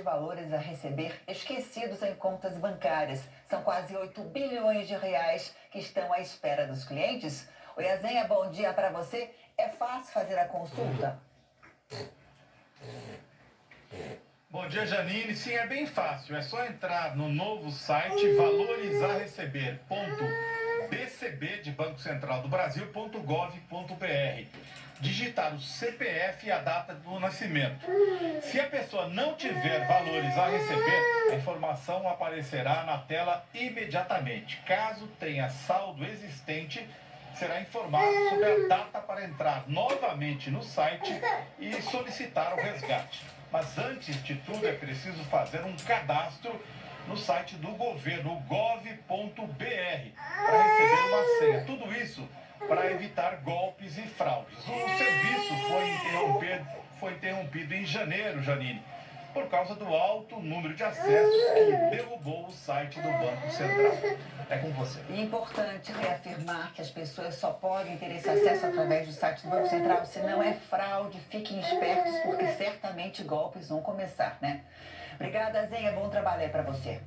de valores a receber esquecidos em contas bancárias. São quase 8 bilhões de reais que estão à espera dos clientes. Oi, Azenha, bom dia para você. É fácil fazer a consulta? Bom dia, Janine. Sim, é bem fácil. É só entrar no novo site valorizarreceber.bcb de Banco Central do Brasil.gov.br. Digitar o CPF e a data do nascimento. Se a pessoa não tiver valores a receber, a informação aparecerá na tela imediatamente. Caso tenha saldo existente, será informado sobre a data para entrar novamente no site e solicitar o resgate. Mas antes de tudo é preciso fazer um cadastro no site do governo, gov.br, para receber uma senha. Tudo isso para evitar golpes e fraudes. O serviço foi interrompido, foi interrompido em janeiro, Janine por causa do alto número de acessos que derrubou o site do Banco Central. É com você. É importante reafirmar que as pessoas só podem ter esse acesso através do site do Banco Central se não é fraude. Fiquem espertos, porque certamente golpes vão começar, né? Obrigada, Zenha. Bom trabalho aí para você.